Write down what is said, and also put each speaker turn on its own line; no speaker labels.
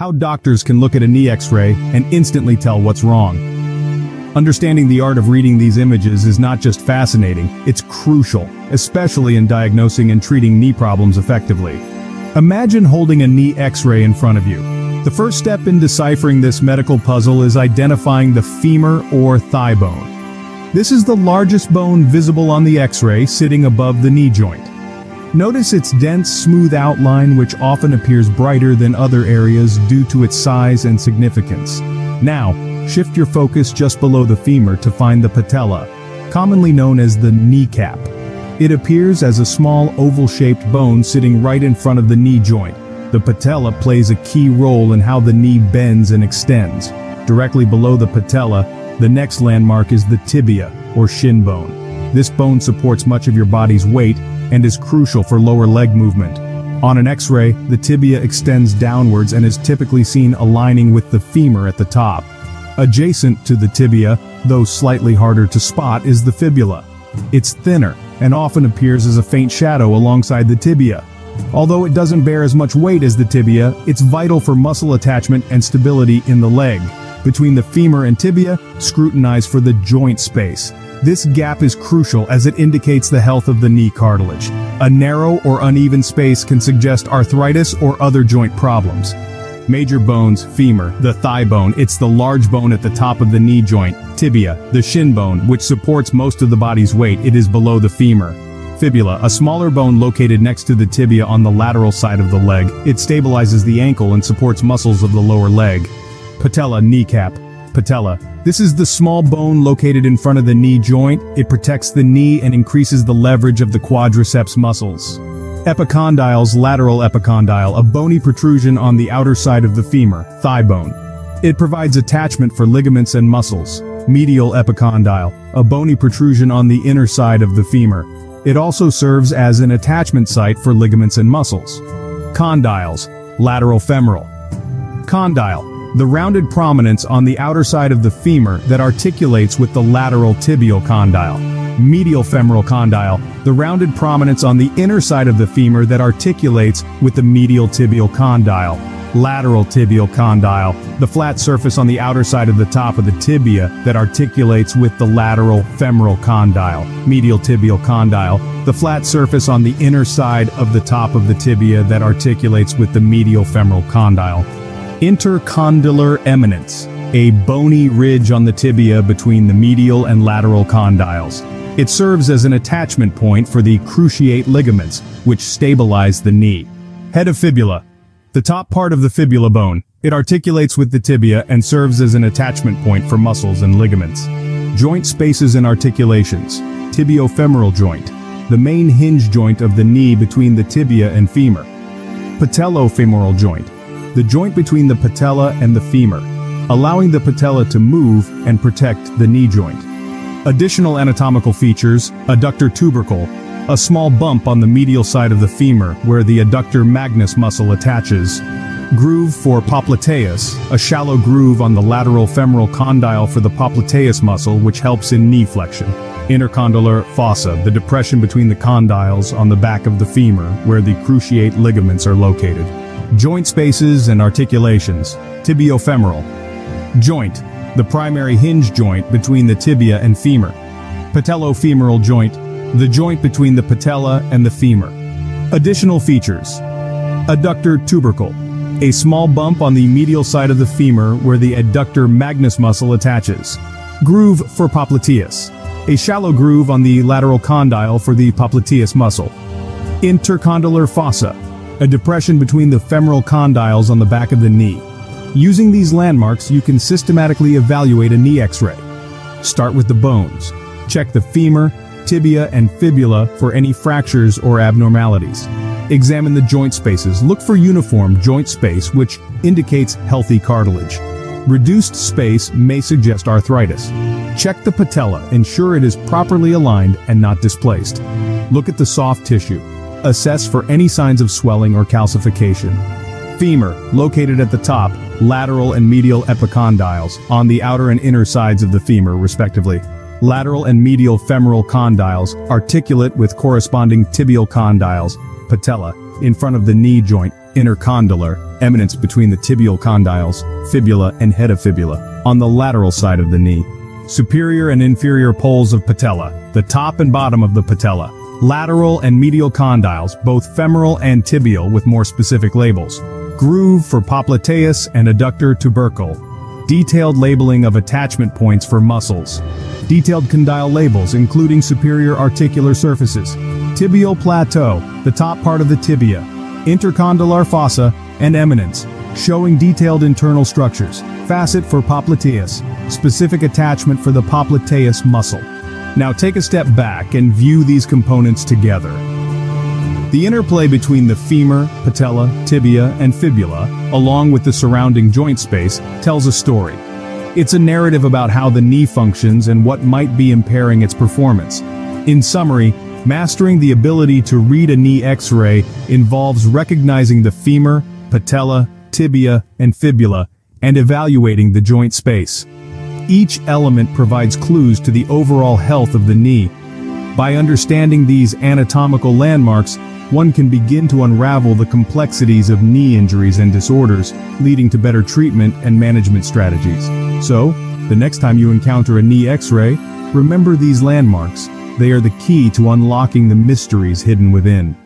How doctors can look at a knee x-ray and instantly tell what's wrong. Understanding the art of reading these images is not just fascinating, it's crucial, especially in diagnosing and treating knee problems effectively. Imagine holding a knee x-ray in front of you. The first step in deciphering this medical puzzle is identifying the femur or thigh bone. This is the largest bone visible on the x-ray sitting above the knee joint. Notice its dense, smooth outline which often appears brighter than other areas due to its size and significance. Now, shift your focus just below the femur to find the patella, commonly known as the kneecap. It appears as a small oval-shaped bone sitting right in front of the knee joint. The patella plays a key role in how the knee bends and extends. Directly below the patella, the next landmark is the tibia, or shin bone. This bone supports much of your body's weight and is crucial for lower leg movement. On an x-ray, the tibia extends downwards and is typically seen aligning with the femur at the top. Adjacent to the tibia, though slightly harder to spot, is the fibula. It's thinner, and often appears as a faint shadow alongside the tibia. Although it doesn't bear as much weight as the tibia, it's vital for muscle attachment and stability in the leg. Between the femur and tibia, scrutinize for the joint space. This gap is crucial as it indicates the health of the knee cartilage. A narrow or uneven space can suggest arthritis or other joint problems. Major bones, femur, the thigh bone, it's the large bone at the top of the knee joint, tibia, the shin bone, which supports most of the body's weight, it is below the femur. Fibula, a smaller bone located next to the tibia on the lateral side of the leg, it stabilizes the ankle and supports muscles of the lower leg. Patella, kneecap, patella, this is the small bone located in front of the knee joint. It protects the knee and increases the leverage of the quadriceps muscles. Epicondyles lateral epicondyle, a bony protrusion on the outer side of the femur, thigh bone. It provides attachment for ligaments and muscles. Medial epicondyle, a bony protrusion on the inner side of the femur. It also serves as an attachment site for ligaments and muscles. Condyles, lateral femoral. Condyle, the rounded prominence on the outer side of the femur that articulates with the lateral tibial condyle. Medial femoral condyle, the rounded prominence on the inner side of the femur that articulates with the medial tibial condyle. Lateral tibial condyle, the flat surface on the outer side of the top of the tibia that articulates with the lateral femoral condyle. Medial tibial condyle, the flat surface on the inner side of the top of the tibia that articulates with the medial femoral condyle. Intercondylar eminence, a bony ridge on the tibia between the medial and lateral condyles. It serves as an attachment point for the cruciate ligaments, which stabilize the knee. Head of fibula. The top part of the fibula bone. It articulates with the tibia and serves as an attachment point for muscles and ligaments. Joint spaces and articulations. Tibiofemoral joint. The main hinge joint of the knee between the tibia and femur. Patellofemoral joint the joint between the patella and the femur, allowing the patella to move and protect the knee joint. Additional anatomical features, adductor tubercle, a small bump on the medial side of the femur where the adductor magnus muscle attaches. Groove for popliteus, a shallow groove on the lateral femoral condyle for the popliteus muscle which helps in knee flexion. Intercondylar fossa, the depression between the condyles on the back of the femur where the cruciate ligaments are located. Joint spaces and articulations. Tibiofemoral. Joint. The primary hinge joint between the tibia and femur. Patellofemoral joint. The joint between the patella and the femur. Additional features. Adductor tubercle. A small bump on the medial side of the femur where the adductor magnus muscle attaches. Groove for popliteus. A shallow groove on the lateral condyle for the popliteus muscle. Intercondylar fossa a depression between the femoral condyles on the back of the knee. Using these landmarks, you can systematically evaluate a knee x-ray. Start with the bones. Check the femur, tibia, and fibula for any fractures or abnormalities. Examine the joint spaces. Look for uniform joint space, which indicates healthy cartilage. Reduced space may suggest arthritis. Check the patella. Ensure it is properly aligned and not displaced. Look at the soft tissue. Assess for any signs of swelling or calcification. Femur, located at the top, lateral and medial epicondyles, on the outer and inner sides of the femur, respectively. Lateral and medial femoral condyles, articulate with corresponding tibial condyles, patella, in front of the knee joint, intercondylar, eminence between the tibial condyles, fibula and head of fibula, on the lateral side of the knee. Superior and inferior poles of patella, the top and bottom of the patella. Lateral and medial condyles, both femoral and tibial with more specific labels. Groove for popliteus and adductor tubercle. Detailed labeling of attachment points for muscles. Detailed condyle labels including superior articular surfaces. Tibial plateau, the top part of the tibia. Intercondylar fossa, and eminence, showing detailed internal structures. Facet for popliteus, specific attachment for the popliteus muscle. Now take a step back and view these components together. The interplay between the femur, patella, tibia, and fibula, along with the surrounding joint space, tells a story. It's a narrative about how the knee functions and what might be impairing its performance. In summary, mastering the ability to read a knee x-ray involves recognizing the femur, patella, tibia, and fibula, and evaluating the joint space. Each element provides clues to the overall health of the knee. By understanding these anatomical landmarks, one can begin to unravel the complexities of knee injuries and disorders, leading to better treatment and management strategies. So, the next time you encounter a knee x-ray, remember these landmarks. They are the key to unlocking the mysteries hidden within.